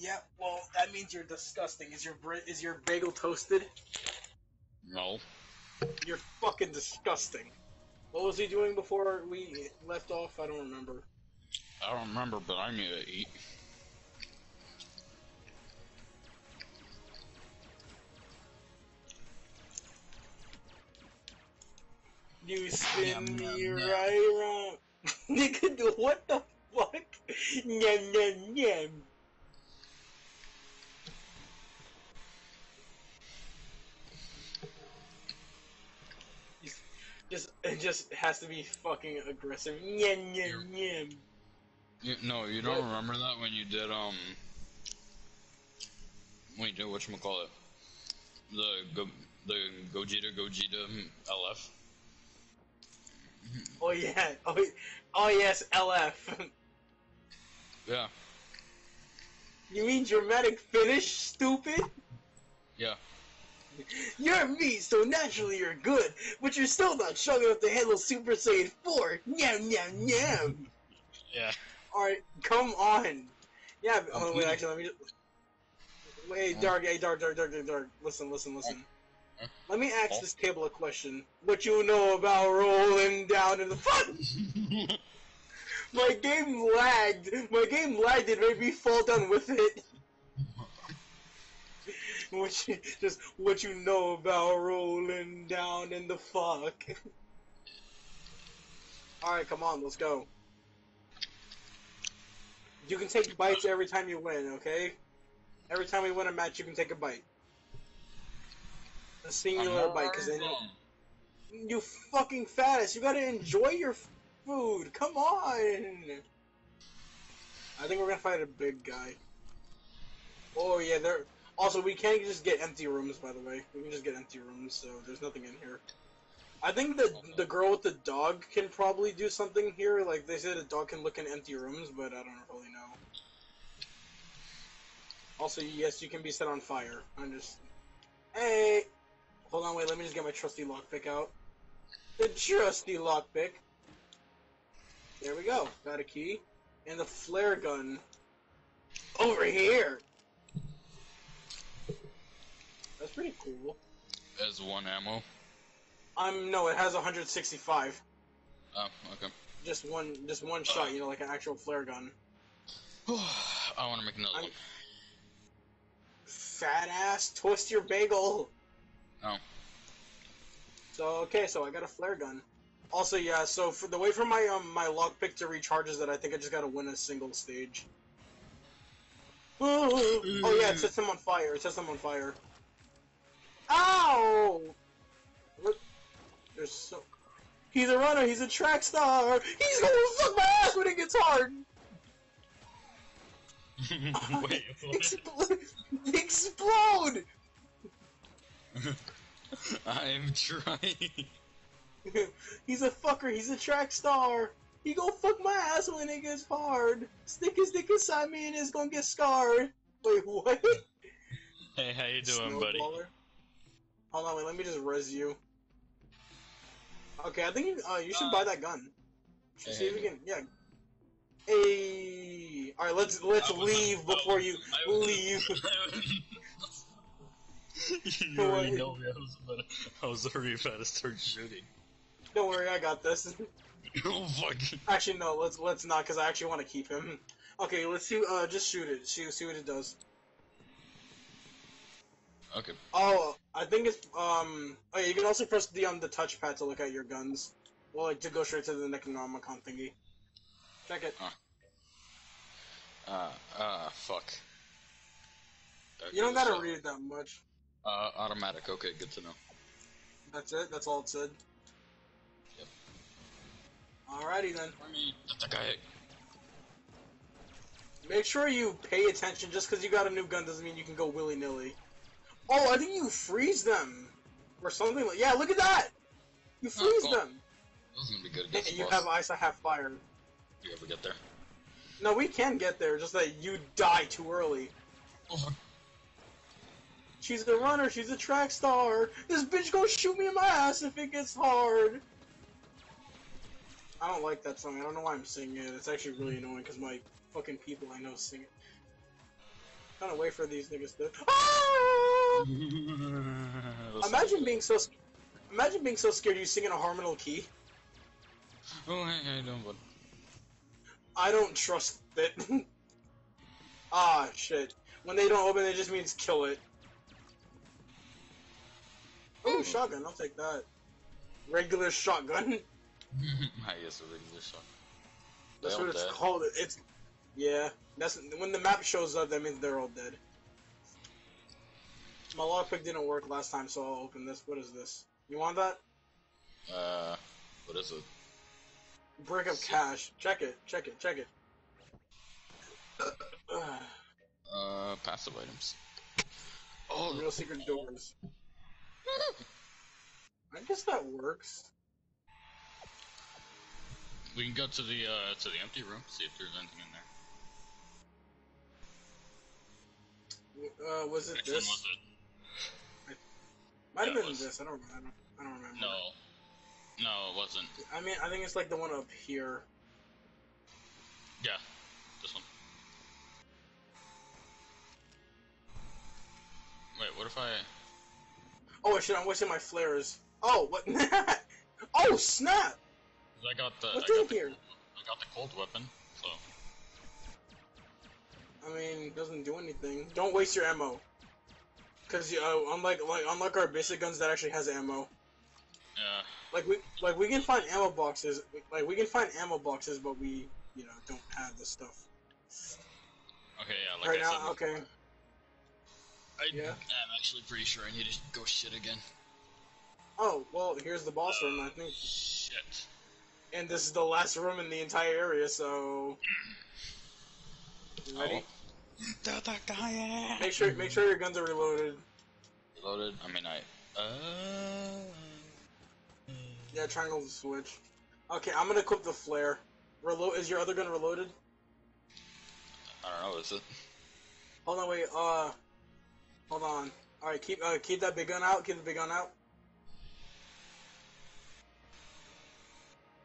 S1: Yeah, well, that means you're disgusting. Is your is your bagel toasted?
S2: No.
S1: You're fucking disgusting. What was he doing before we left off? I don't remember.
S2: I don't remember, but I need to eat.
S1: You spin
S2: Yum,
S1: me
S2: yum,
S1: right around. Nigga, dude, what the fuck? Yum, yum, yum. Just, it just has to be fucking aggressive. Yum, yum, yum.
S2: You, no, you don't remember that when you did um. When you did what call it? The go the Gogeta Gogeta LF.
S1: Oh yeah. Oh, oh yes, LF.
S2: Yeah,
S1: you mean dramatic finish, stupid?
S2: yeah.
S1: You're me, so naturally you're good, but you're still not strong enough to handle Super Saiyan 4. Nyam, nyam, nyam.
S2: Yeah.
S1: Alright, come on. Yeah, but- oh, wait, actually, let me just. Wait, Dark, hey, Dark, Dark, Dark, Dark, Dark. Listen, listen, listen. Let me ask this table a question. What you know about rolling down in the fuck? My game lagged. My game lagged and made me fall down with it. What you, just what you know about rolling down in the fuck? All right, come on, let's go. You can take bites every time you win, okay? Every time we win a match, you can take a bite. A singular bite, because then you, fucking fattest. You gotta enjoy your food. Come on. I think we're gonna fight a big guy. Oh yeah, there. Also, we can't just get empty rooms. By the way, we can just get empty rooms, so there's nothing in here. I think the the girl with the dog can probably do something here. Like they said, a dog can look in empty rooms, but I don't really know. Also, yes, you can be set on fire. I'm just. Hey, hold on, wait. Let me just get my trusty lockpick out. The trusty lockpick. There we go. Got a key. And the flare gun. Over here! That's pretty cool.
S2: As one ammo.
S1: I'm no, it has 165.
S2: Oh, okay.
S1: Just one, just one uh. shot. You know, like an actual flare gun.
S2: I want to make another
S1: I'm-
S2: one.
S1: Fat ass, twist your bagel.
S2: Oh.
S1: So okay, so I got a flare gun. Also, yeah. So for the way for my um my lockpick to recharge is that I think I just gotta win a single stage. Oh, oh yeah, it sets them on fire. It sets them on fire. Ow! Look, there's so. He's a runner. He's a track star. He's gonna fuck my ass when it gets hard.
S2: Wait.
S1: Expl- explode!
S2: I'm trying.
S1: He's a fucker. He's a track star. He gonna fuck my ass when it gets hard. Stick his dick inside me and it's gonna get scarred. Wait, what?
S2: Hey, how you doing, buddy?
S1: Hold on, wait. Let me just res you. Okay, I think you, uh, you should buy that gun.
S2: Hey,
S1: See if we can. Yeah. Hey. All right, let's let's leave before you leave.
S2: You already know me. I was, about to, I was already about to start shooting.
S1: Don't worry, I got this.
S2: oh fuck!
S1: Actually, no. Let's let's not, cause I actually want to keep him. Okay, let's see. Uh, just shoot it. See see what it does.
S2: Okay.
S1: Oh, I think it's um. Oh, yeah, you can also press the um the touchpad to look at your guns. Well, like to go straight to the Necronomicon thingy. Check it.
S2: Uh, uh, fuck.
S1: You don't gotta read that much.
S2: Uh, automatic. Okay, good to know.
S1: That's it. That's all it said.
S2: Yep.
S1: Alrighty then.
S2: I mean, a guy.
S1: Make sure you pay attention. Just because you got a new gun doesn't mean you can go willy nilly. Oh, I think you freeze them or something. like Yeah, look at that. You
S2: Oh,
S1: freeze
S2: cool.
S1: them.
S2: This is gonna be good against the
S1: you
S2: boss.
S1: have ice. I have fire.
S2: You ever get there?
S1: No, we can get there. Just that you die too early.
S2: Oh.
S1: She's a runner, she's a track star. This bitch gonna shoot me in my ass if it gets hard. I don't like that song. I don't know why I'm singing it. It's actually really annoying because my fucking people I know sing it. Trying to wait for these niggas to. Ah! Imagine being so. Imagine being so scared you sing in a harmonical key.
S2: Oh, hey, how you doing, bud?
S1: I don't trust it. ah, shit. When they don't open, it just means kill it. Oh, shotgun. I'll take that. Regular shotgun.
S2: I guess a regular shot.
S1: That's
S2: They all
S1: what it's
S2: dead?
S1: called. It's yeah. That's when the map shows up. That means they're all dead. My lockpick didn't work last time, so I'll open this. What is this? You want that?
S2: Uh, what is it?
S1: Brick of cash. Check it. Check it. Check it.
S2: Uh, passive items. Oh,
S1: Real secret doors. I guess that works.
S2: we can go to the uh to the empty room, see if there's anything in there.
S1: Uh, was it
S2: Which
S1: this?
S2: was it?
S1: Might have
S2: Yeah, it
S1: been
S2: was.
S1: this. I don't. I don't. I don't remember.
S2: No, no, it wasn't.
S1: I mean, I think it's like the one up here.
S2: Yeah, this one. Wait, what if I?
S1: Oh shit! I'm wasting my flares. Oh what? oh snap!
S2: I got the.
S1: What's
S2: I
S1: in
S2: the,
S1: here?
S2: I got the cold weapon, so.
S1: I mean, it doesn't do anything. Don't waste your ammo. Cause uh, unlike like unlike our basic guns that actually has ammo.
S2: Yeah.
S1: Like we like we can find ammo boxes. Like we can find ammo boxes, but we you know don't have the stuff
S2: Okay, yeah. Like
S1: right
S2: I
S1: now.
S2: said,
S1: Okay.
S2: I,
S1: yeah.
S2: I'm actually pretty sure I need to go shit again.
S1: Oh well, here's the boss room. I think,
S2: Shit.
S1: and this is the last room in the entire area. So. Ready?
S2: Oh.
S1: Make sure make sure your guns are reloaded.
S2: Reloaded. I mean, I. Uh.
S1: Yeah, triangle to switch. Okay, I'm gonna equip the flare. Reload. Is your other gun reloaded?
S2: I don't know. Is it?
S1: Hold on, wait. Uh, hold on. All right, keep uh, keep that big gun out. Keep the big gun out.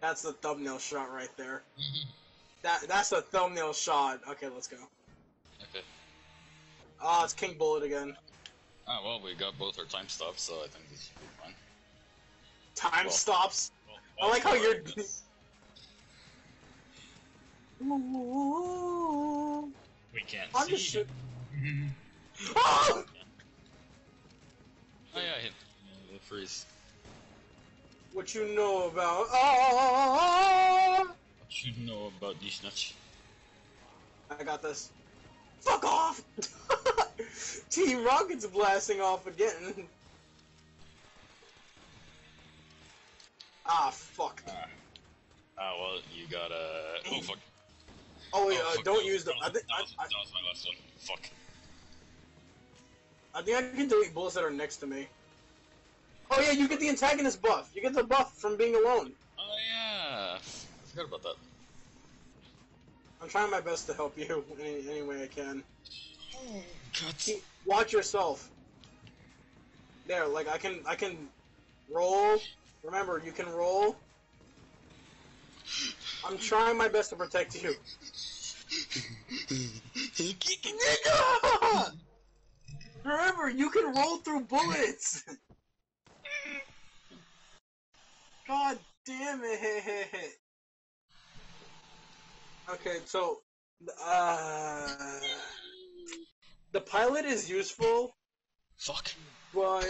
S1: That's the thumbnail shot right there. That that's the thumbnail shot. Okay, let's go.
S2: okay.
S1: Ah, it's King Bullet again.
S2: Oh well, we got both our time stops, so I think this should be fun.
S1: Time
S2: Well,
S1: stops.
S2: Well,
S1: I like how you're-
S2: this- We can't
S1: I'm
S2: see.
S1: just shoot-
S2: him. Oh yeah, hit the freeze.
S1: What you know about? Ah!
S2: What you know about these nuts?
S1: I got this. Fuck off! Team Rocket's blasting off again. Ah, fuck.
S2: Ah, ah well, you got a. Oh fuck.
S1: Oh wait,
S2: Oh,
S1: uh, don't
S2: that
S1: use them.
S2: was-
S1: I think
S2: that
S1: I, I,
S2: that was my last one. Fuck.
S1: I think I can delete bullets that are next to me. Oh yeah, you get the antagonist buff. You get the buff from being alone.
S2: Oh yeah. I forgot about that.
S1: I'm trying my best to help you any, any way I can.
S2: Oh, God.
S1: Watch yourself. There, like I can, I can roll. Remember, you can roll. I'm trying my best to protect you. Remember, you can roll through bullets. God damn it! Okay, so uh, the pilot is useful,
S2: Fuck.
S1: but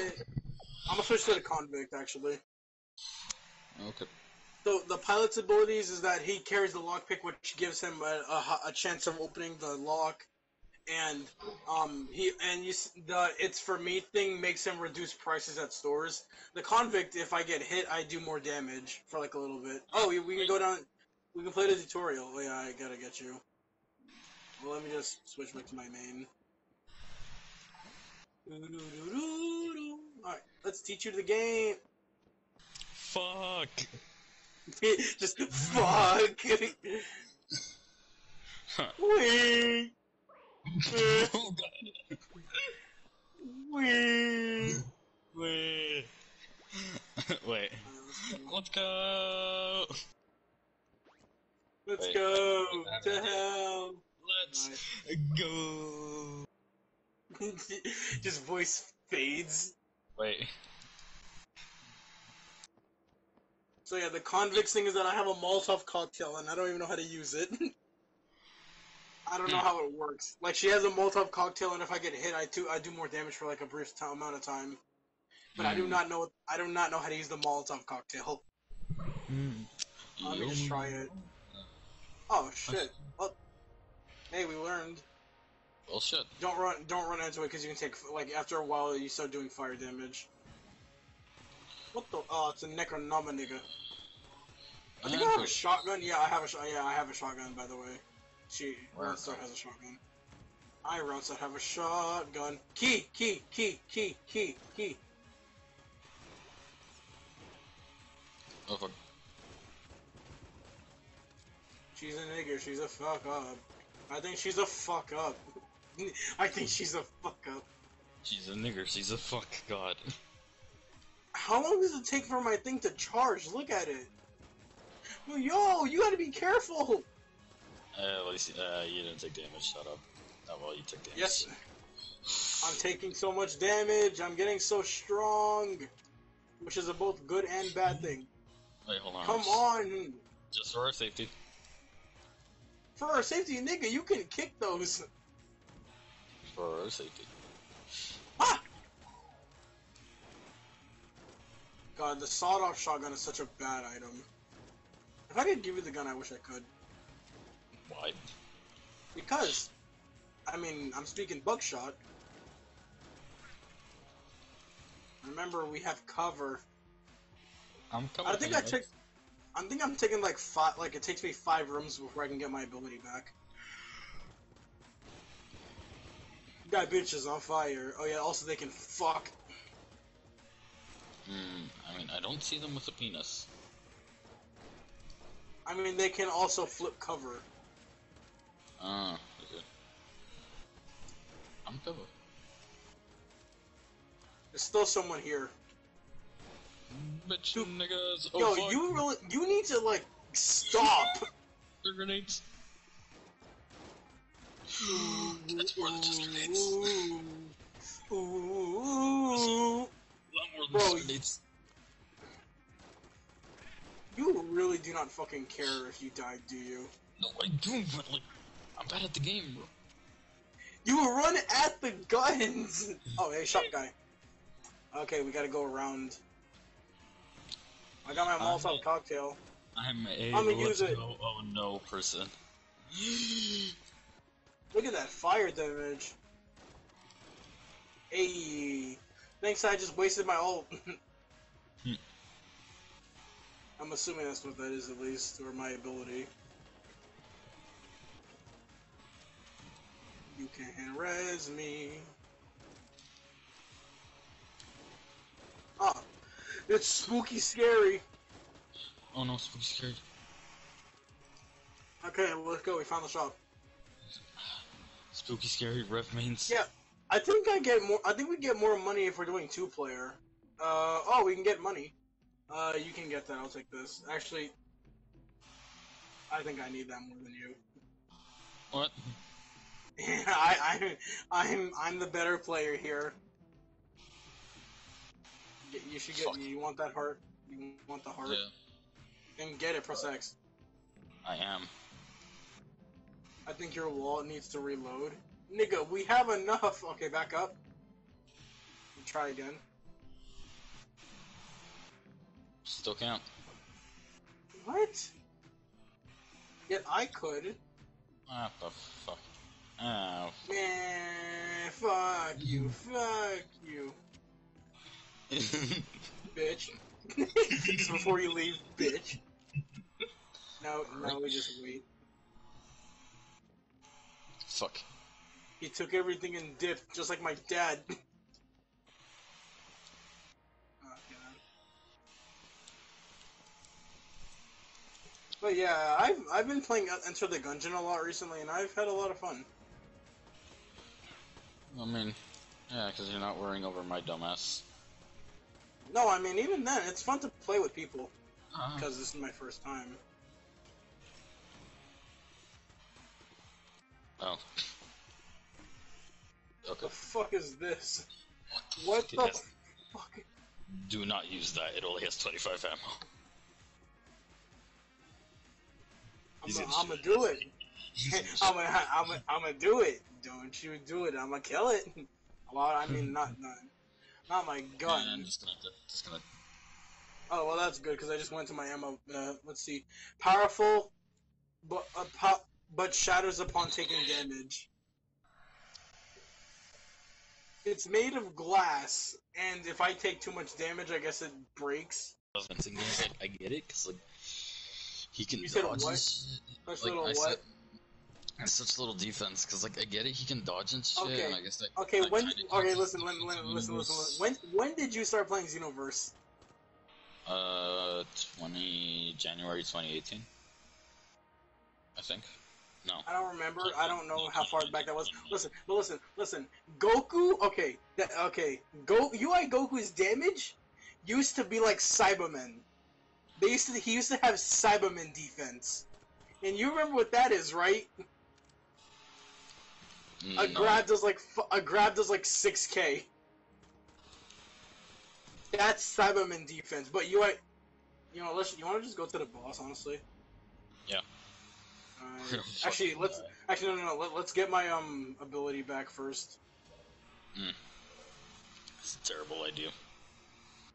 S1: I'm gonna switch to the convict actually.
S2: Okay.
S1: So the pilot's abilities is that he carries the lockpick, which gives him a, a, a chance of opening the lock, and um he and you the it's for me thing makes him reduce prices at stores. The convict, if I get hit, I do more damage for like a little bit. Oh, we, we can go down. We can play the tutorial. Oh yeah, I gotta get you. Well, let me just switch back to my main. Alright, let's teach you the game.
S2: Fuck.
S1: Just fuck. Wee.
S2: Oh god.
S1: Wee.
S2: Wait. Wait. Let's go.
S1: Let's
S2: Wait.
S1: go to hell.
S2: Let's go.
S1: Just voice fades.
S2: Wait.
S1: So yeah, the convicts thing is that I have a Molotov cocktail and I don't even know how to use it. I don't know how it works. Like she has a Molotov cocktail and if I get hit, I do I do more damage for like a brief t- amount of time. But I do
S2: Hmm.
S1: not know I do not know how to use the Molotov cocktail. Let me just try it. Oh shit! Well, hey, we learned.
S2: Well, shit.
S1: Don't run, don't run into it because you can take like after a while you start doing fire damage. What the? Oh, it's a Necronoma nigga. I think I have a shotgun. Yeah, I have a shot. Yeah, I have a shotgun. By the way, she? Roundstar has a shotgun. I Roundstar have a shotgun. Key, key, key, key, key, key.
S2: Oh fuck.
S1: She's a nigger. She's a fuck up. I think she's a fuck up. I think she's a fuck up.
S2: She's a nigger. She's a fuck god.
S1: How long does it take for my thing to charge? Look at it. Yo, you gotta be careful.
S2: Uh, at least uh, you didn't take damage. Shut up. Oh well, you took damage.
S1: Yes. I'm taking so much damage. I'm getting so strong. Which is a both good and bad thing.
S2: Wait, hold on.
S1: Come on.
S2: Just for our safety.
S1: For our safety, nigga, you can kick those.
S2: For our safety.
S1: Ah! God, the sawed-off shotgun is such a bad item. If I could give you the gun, I wish I could.
S2: Why?
S1: Because, I mean, I'm speaking buckshot. Remember, we have cover.
S2: I'm coming.
S1: I think I took. I think I'm taking like five. Like it takes me five rooms before I can get my ability back. That bitch is on fire. Oh yeah. Also, they can fuck.
S2: Hmm. I mean, I don't see them with a penis.
S1: I mean, they can also flip cover.
S2: Ah. okay. I'm covered.
S1: There's still someone here.
S2: Bitch
S1: Dude,
S2: niggas. Oh
S1: Yo,
S2: fuck.
S1: you really, you need to like stop.
S2: They're grenades. That's more than just grenades.
S1: Ooh. Ooh.
S2: A lot more than
S1: Bro,
S2: just grenades.
S1: You really do not fucking care if you died, do you?
S2: No, I do, but like, I'm bad at the game, bro.
S1: You run at the guns! Oh, hey, shot guy. Okay, we gotta go around. I got my Molotov cocktail.
S2: I'm a
S1: I'ma use it.
S2: go, oh no person.
S1: Look at that fire damage. Hey, thanks. I just wasted my ult.
S2: Hmm.
S1: I'm assuming that's what that is, at least, or my ability. You can res me. Ah, it's spooky scary.
S2: oh no, spooky scared.
S1: Okay, let's go. We found the shop.
S2: Spooky scary rev mains.
S1: Yeah, I think I get more. I think we get more money if we're doing two player. Uh oh, we can get money. Uh, you can get that. I'll take this. Actually, I think I need that more than you.
S2: What?
S1: I, I, I'm, I'm the better player here. You should get.
S2: Fuck.
S1: You want that heart? You want the heart?
S2: Yeah,
S1: Then get it. Press X.
S2: I am.
S1: I think your wall needs to reload. Nigga, we have enough. Okay, back up. Try again.
S2: Still can't.
S1: What? Yet I could.
S2: What the fuck? Oh,
S1: fuck you, fuck you, bitch. before you leave, bitch. No, no, we just wait.
S2: fuck.
S1: He took everything and dipped, just like my dad. Oh, But yeah, I've I've been playing Enter the Gungeon a lot recently, and I've had a lot of fun.
S2: I mean, yeah, because you're not worrying over my dumbass.
S1: No, I mean even then, it's fun to play with people
S2: Uh,
S1: because this is my first time.
S2: oh. Okay.
S1: The fuck is this?
S2: What
S1: What
S2: fuck
S1: the fuck?
S2: Do not use that. It only has 25 ammo.
S1: I'm gonna,
S2: in
S1: I'm gonna do it. I'm gonna, I'm gonna do it. Don't you do it? I'm gonna kill it. Well, I mean, not, not, not my
S2: Yeah,
S1: gun.
S2: I'm just gonna, just gonna.
S1: Oh well, that's good because I just went to my ammo. Uh, let's see, powerful, but uh, po- but shatters upon taking damage. It's made of glass, and if I take too much damage, I guess it breaks.
S2: Fencing games, like, I get it, cause like he can
S1: You said what?
S2: Like,
S1: little
S2: I
S1: what?
S2: said, it's such little defense, cause like I get it, he can dodge and shit.
S1: Okay.
S2: And I guess that,
S1: Okay,
S2: that
S1: when? Okay, listen, listen, listen, listen, listen. When? When did you start playing Xenoverse?
S2: Uh, 20 January 2018. I think. No.
S1: I don't remember. I don't know how far back that was. Listen, but listen, listen. Goku. Okay, that, okay. Go UI Goku's damage used to be like Saibamen. They used to. He used to have Saibaman defense. And you remember what that is, right? A
S2: No.
S1: grab does like f- a grab does like six k. That's Saibaman defense. But UI, you know, let's. You want to just go to the boss, honestly?
S2: Yeah.
S1: Uh, actually, let's. Actually, no, no, no. Let, let's get my um ability back first.
S2: It's a terrible idea.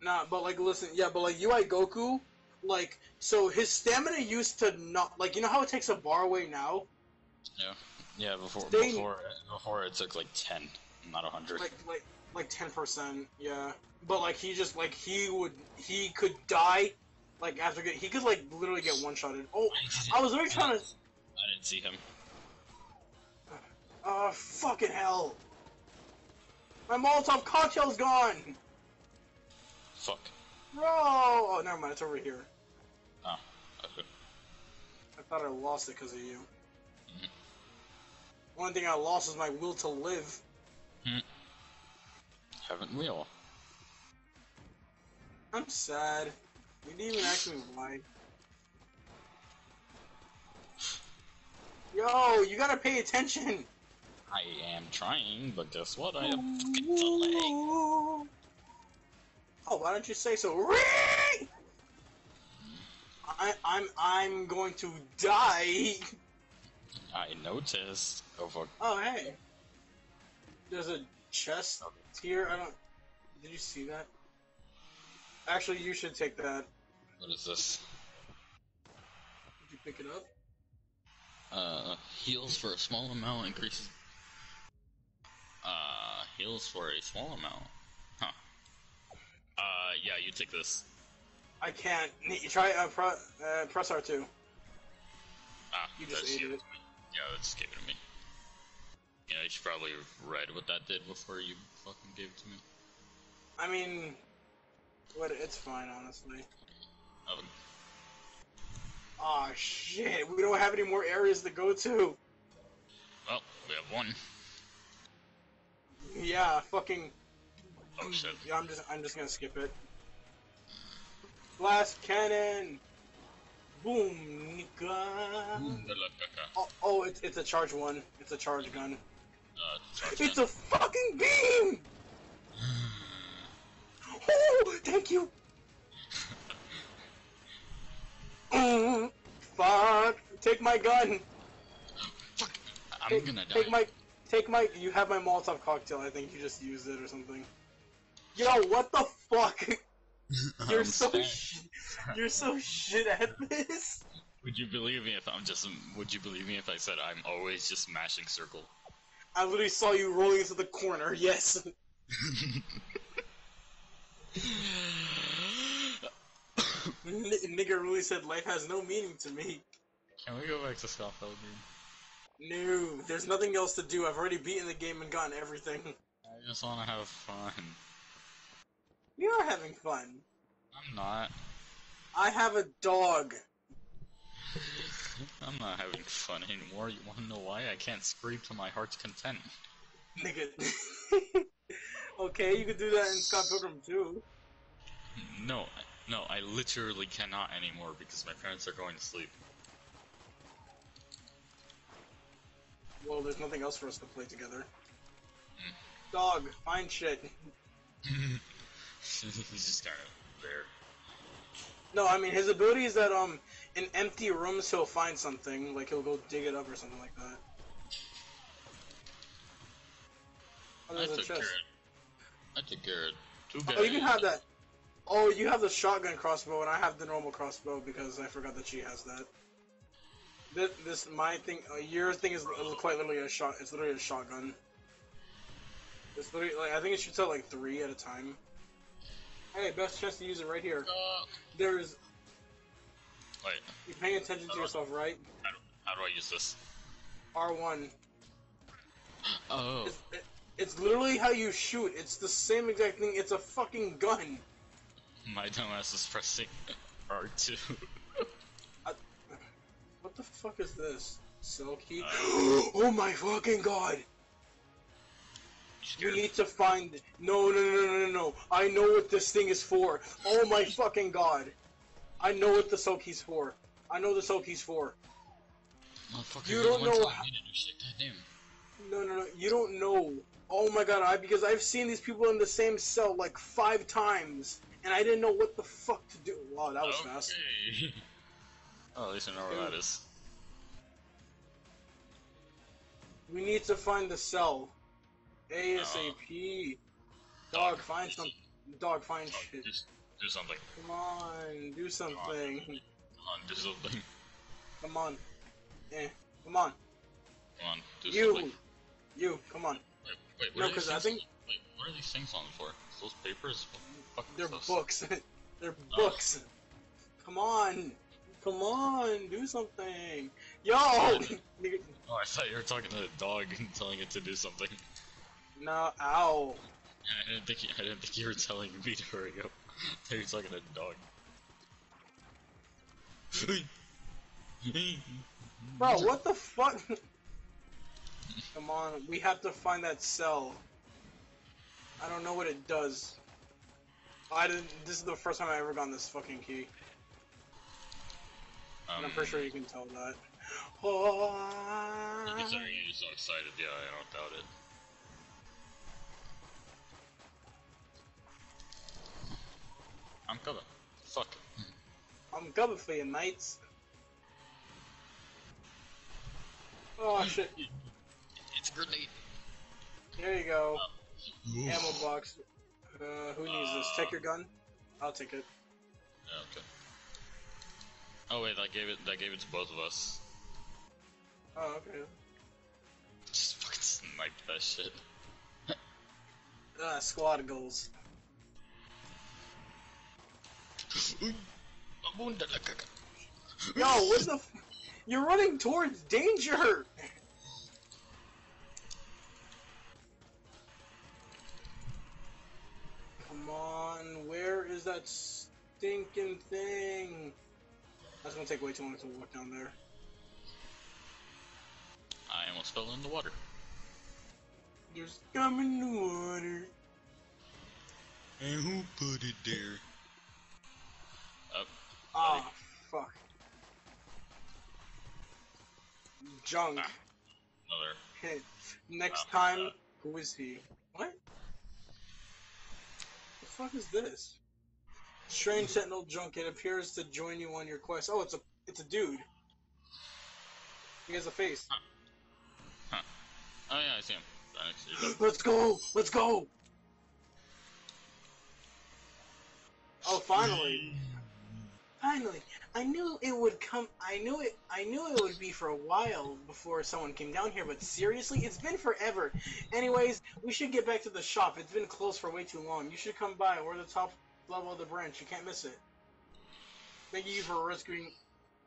S1: Nah, but like, listen, yeah, but like UI Goku, like, so his stamina used to not like, you know how it takes a bar away now?
S2: Yeah. Yeah. Before
S1: They-
S2: before before it took like 10, not a 100.
S1: Like, like, like ten percent, yeah. But like, he just like he would he could die, like after get he could like literally get one shotted. Oh, I was already trying to.
S2: I didn't see him.
S1: Oh fucking hell! My Molotov cocktail's gone.
S2: Fuck.
S1: Bro! Oh, never mind. It's over here.
S2: Oh. Okay.
S1: I thought I lost it because of you. One thing I lost is my will to live. Hmm.
S2: Haven't we all?
S1: I'm sad. You didn't even ask me why. Yo, you gotta pay attention.
S2: I am trying, but guess what? I am fucking delaying.
S1: Oh, why don't you say so? Ring! I, I'm I'm going to die.
S2: I noticed. Oh fuck.
S1: Oh hey, there's a chest here. I don't. Did you see that? Actually, you should take that.
S2: What is this?
S1: Did you pick it up?
S2: Uh, heals for a small amount increases. Uh, heals for a small amount. Huh. Uh, yeah, you take this.
S1: I can't. You try uh, pro, uh, press R2.
S2: Ah,
S1: You just ate it.
S2: Yeah, gave it to me. Yeah, you should probably read what that did before you fucking gave it to me.
S1: I mean, what? It's fine, honestly.
S2: Oh,
S1: Aw, shit. We don't have any more areas to go to.
S2: well, we have one.
S1: Yeah, fucking.
S2: Oh shit.
S1: Yeah, I'm just. I'm just gonna skip it. Blast cannon. Boom, nigga. Oh, oh, it's it's a charge one. It's a charge gun.
S2: Uh, charge
S1: It's
S2: gun.
S1: a fucking beam. Oh, thank you. Mm, fuck. Take my gun.
S2: Fuck! I'm
S1: Take,
S2: gonna die.
S1: take my. Take my. You have my Molotov cocktail. I think you just used it or something. Yo, what the fuck? You're
S2: I'm
S1: so. Sh- you're so shit at this.
S2: Would you believe me if I'm just? Would you believe me if I said I'm always just mashing circle?
S1: I literally saw you rolling into the corner. Yes. N- nigga really said life has no meaning to me.
S2: Can we go back to Scott Pilgrim?
S1: No, there's nothing else to do. I've already beaten the game and gotten everything.
S2: I just want to have fun.
S1: We are having fun.
S2: I'm not.
S1: I have a dog.
S2: I'm not having fun anymore. You want to know why? I can't scream to my heart's content.
S1: Nigga. okay, you could do that in Scott Pilgrim too.
S2: No, no, I literally cannot anymore because my parents are going to sleep.
S1: Well, there's nothing else for us to play together. Mm. Dog, find shit.
S2: He's just kind of there.
S1: No, I mean his ability is that um in empty rooms he'll find something, like he'll go dig it up or something like that. Oh,
S2: I took care of. I took care of two guys.
S1: Oh, you can have that. Oh, you have the shotgun crossbow, and I have the normal crossbow because I forgot that she has that. This, this my thing. Uh, your thing is quite literally a shot. It's literally a shotgun. It's literally like I think it shoots out like three at a time. Hey, best chance to use it right here.
S2: Uh,
S1: There's.
S2: wait,
S1: You're paying attention to yourself, right?
S2: how do, how do I use this?
S1: R one.
S2: Oh,
S1: It's, it, it's literally how you shoot. It's the same exact thing. It's a fucking gun.
S2: my dumbass is pressing R2.
S1: What the fuck is this? Key?
S2: Uh,
S1: oh my fucking god! You need to find. No, no, no, no, no, no! I know what this thing is for. Oh my fucking god! I know what the cell key's for. I know the cell key's for.
S2: Motherfucker,
S1: You don't know how-
S2: me to do shit. Goddamn.
S1: No, no, no! You don't know. Oh my god! I because I've seen these people in the same cell like five times, and I didn't know what the fuck to do. Wow, that was fast.
S2: Okay. oh, at least I know where that is.
S1: We need to find the cell. ASAP. Dog, find some. Dog, find
S2: Oh,
S1: shit.
S2: just do something.
S1: Come on, do something.
S2: Come on, do something.
S1: Come on. Eh, come on.
S2: Come on, do
S1: You,
S2: something.
S1: you, you, come on.
S2: Wait, wait, what
S1: No,
S2: are these
S1: 'cause I
S2: things-
S1: think-
S2: Wait, what are these things on for? Those papers?
S1: They're books. They're
S2: Oh.
S1: books. Come on. Come on, do something. Yo!
S2: Oh, I thought you were talking to the dog and telling it to do something.
S1: No, ow.
S2: I didn't think you, I didn't think you were telling me to hurry up. I were talking to dog.
S1: Bro, what the fuck? Come on, we have to find that cell. I don't know what it does. I didn't. This is the first time I ever gotten this fucking key.
S2: Um,
S1: I'm pretty sure you can tell that. Oh,
S2: Considering you're so excited, yeah, I don't doubt it. I'm coming. Fuck. It.
S1: I'm coming for you, mates. Oh shit!
S2: It's a grenade.
S1: There you go. Ammo box. Uh, who needs this? Take your gun. I'll take it.
S2: Yeah, okay. Oh wait, that gave it. That gave it to both of us.
S1: Oh, okay.
S2: Just fucking snipe that shit.
S1: Ah, squad goals. Yo, what the? F- You're running towards danger. Come on, where is that stinking thing? That's gonna take way too long to walk down there.
S2: I almost fell in the water.
S1: There's scum in the water.
S2: And who put it there?
S1: Junk.
S2: Ah. Another.
S1: Next
S2: Wow.
S1: time, who is he? What? The fuck is this? Strange Sentinel junk. It appears to join you on your quest. Oh, it's a it's a dude. He has a face. Huh.
S2: Oh yeah, I see him. Right next to you.
S1: Let's go! Let's go! Oh, finally! Finally! I knew it would come. I knew it. I knew it would be for a while before someone came down here. But seriously, it's been forever. Anyways, we should get back to the shop. It's been closed for way too long. You should come by. We're the top level of the branch. You can't miss it. Thank you for rescuing,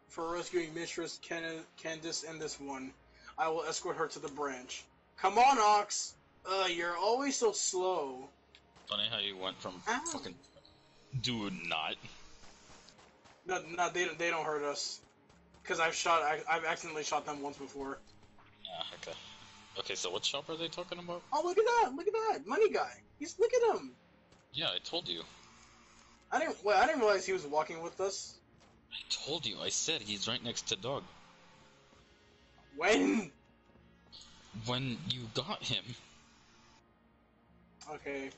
S1: for rescuing Mistress Ken- Cadence and this one. I will escort her to the branch. Come on, Ox. Uh, you're always so slow.
S2: Funny how you went from
S1: Ow.
S2: fucking dude not.
S1: No, no, they they don't hurt us. Cause I've shot, I, I've accidentally shot them once before.
S2: Ah, okay. Okay, so what shop are they talking about?
S1: Oh, look at that! Look at that! Money guy. He's look at him.
S2: Yeah, I told you.
S1: I didn't. Well, I didn't realize he was walking with us.
S2: I told you. I said he's right next to Dog.
S1: When?
S2: When you got him.
S1: Okay.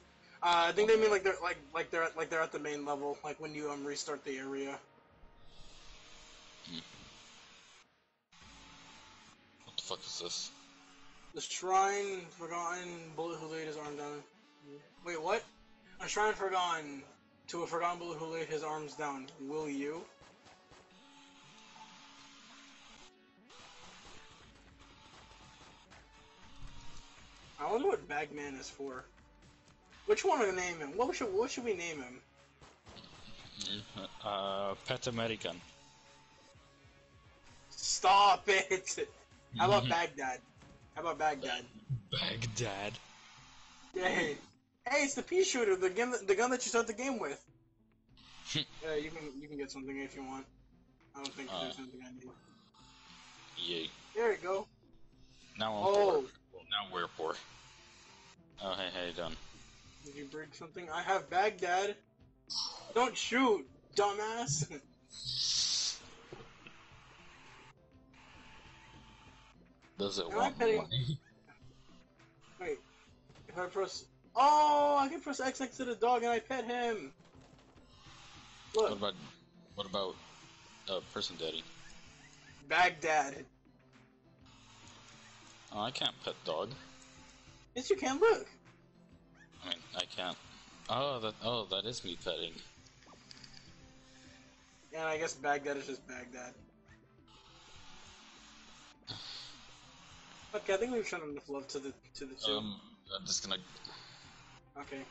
S1: Uh, I think they mean like they're like like they're at, like they're at the main level, like when you um restart the area.
S2: What the fuck is this?
S1: The shrine forgotten bullet who laid his arm down. Wait, what? A shrine forgotten to a forgotten bullet who laid his arms down. Will you? I wonder what Bagman is for. Which one to name him? What should what should we name him?
S2: Uh, Pet American.
S1: Stop it! How about Baghdad? How about Baghdad?
S2: Baghdad.
S1: Hey, hey, it's the pea shooter, the gun, the gun that you start the game with. yeah, you can you can get something if you want. I don't think
S2: Uh.
S1: there's anything I need.
S2: Yay.
S1: There you go.
S2: Now I'm
S1: Oh.
S2: poor. Well, now we're poor. Oh, hey, how you done?
S1: Did you break something? I have Baghdad. Don't shoot, dumbass.
S2: Does it
S1: Am
S2: want
S1: petting-
S2: money?
S1: Wait, if I press, oh, I can press X next to the dog and I pet him.
S2: What about, what about, uh, person daddy?
S1: Baghdad.
S2: Oh, I can't pet dog.
S1: Yes, you can look.
S2: I mean, I can't. Oh, that, oh, that is me petting.
S1: And I guess Baghdad is just Baghdad. Okay, I think we've shown enough love to the to the two.
S2: Um, I'm just gonna
S1: okay.